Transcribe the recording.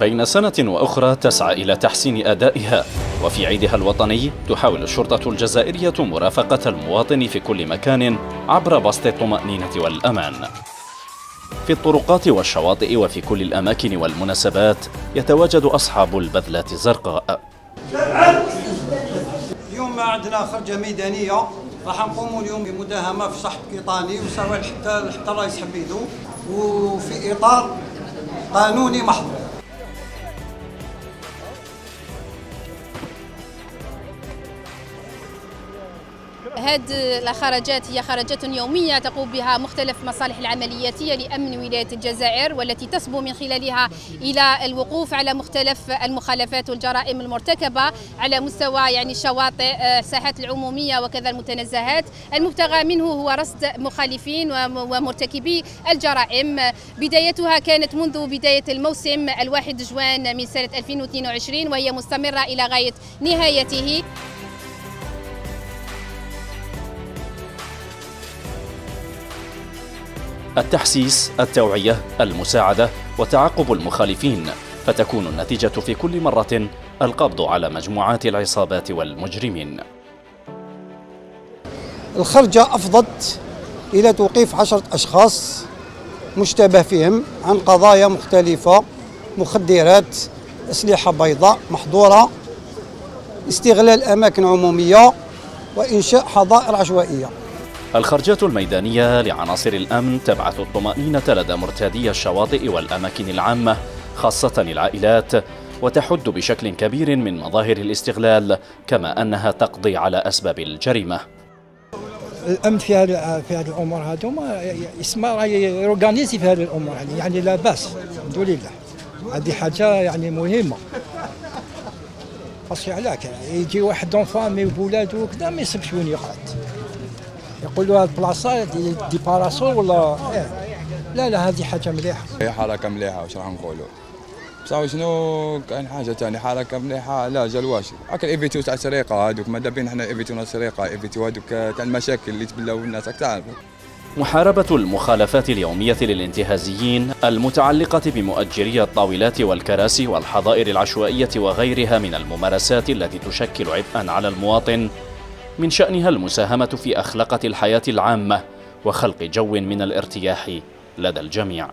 بين سنة وأخرى تسعى إلى تحسين أدائها. وفي عيدها الوطني تحاول الشرطة الجزائرية مرافقة المواطن في كل مكان عبر بسط الطمأنينة والأمان. في الطرقات والشواطئ وفي كل الأماكن والمناسبات يتواجد أصحاب البذلات الزرقاء اليوم عندنا خرجة ميدانية راح نقوموا اليوم بمداهمة في صحب قيطاني وسواء حتى حتى الرئيس حبيدو وفي إطار قانوني محض هذه الخرجات هي خرجات يومية تقوم بها مختلف مصالح العملياتية لأمن ولاية الجزائر والتي تصبو من خلالها إلى الوقوف على مختلف المخالفات والجرائم المرتكبة على مستوى يعني الشواطئ الساحات العمومية وكذا المتنزهات. المبتغى منه هو رصد مخالفين ومرتكبي الجرائم. بدايتها كانت منذ بداية الموسم الواحد جوان من سنة 2022 وهي مستمرة إلى غاية نهايته. التحسيس التوعية المساعدة وتعقب المخالفين فتكون النتيجة في كل مرة القبض على مجموعات العصابات والمجرمين. الخرجة أفضت إلى توقيف عشرة أشخاص مشتبه فيهم عن قضايا مختلفة مخدرات أسلحة بيضاء محظورة استغلال أماكن عمومية وإنشاء حظائر عشوائية. الخرجات الميدانية لعناصر الأمن تبعث الطمأنينة لدى مرتادي الشواطئ والأماكن العامة خاصة العائلات وتحد بشكل كبير من مظاهر الاستغلال كما أنها تقضي على أسباب الجريمة. الأمن في هذه في هذه الأمور هذوما يسمى راه يورغانيزي في هذه الأمور يعني يعني لا بأس الحمد لله. هذه حاجة يعني مهمة. خاص علاك يجي واحد دون فامي وبولادو وكذا ما يسبش وين يقعد. يقولوا هذه البلاصة دي, دي باراسول ولا؟ إيه. لا لا هذه حاجة مليحة. هي حركة مليحة واش راح نقولوا؟ بصح شنو؟ كاين حاجة ثانية حركة مليحة لا جا الواش. هاك الايفيتيو تاع السرقة هذوك ماذا بين حنا ايفيتيو السرقة؟ ايفيتيو هذوك تاع المشاكل اللي تبلاو الناس راك تعرف محاربة المخالفات اليومية للانتهازيين المتعلقة بمؤجري الطاولات والكراسي والحظائر العشوائية وغيرها من الممارسات التي تشكل عبئا على المواطن من شأنها المساهمة في أخلاقة الحياة العامة وخلق جو من الارتياح لدى الجميع.